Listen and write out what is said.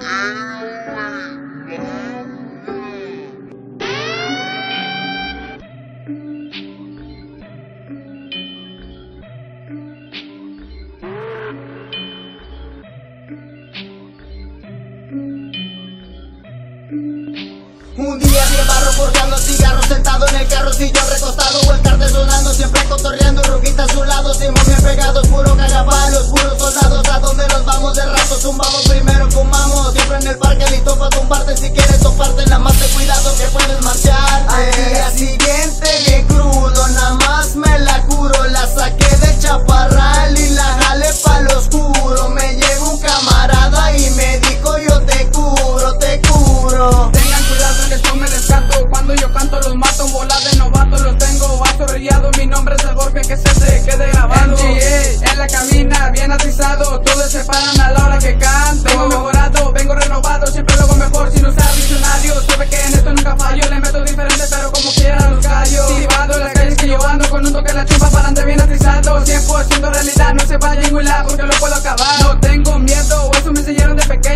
Un día de barro forjando cigarros sentado en el carro sillón recostado listo para tumbarte si quieres toparte nada más de cuidado que puedes marchar al día siguiente bien crudo nada más me la curo la saqué del chaparral y la jalé pa' lo oscuro. Me llegó un camarada y me dijo yo te curo te curo Tengan cuidado en esto me descarto. Cuando yo canto los mato, bola de novato. Los tengo azorrillado, mi nombre es el golpe que se te quede grabado. MGA, en la cabina, bien atizado. Todos se paran a la hora que canto. Mejorado, Porque la chimpa para andar bien atrizado 100% realidad, no se va a ningún lado porque lo puedo acabar. No tengo miedo, eso me enseñaron de pequeño.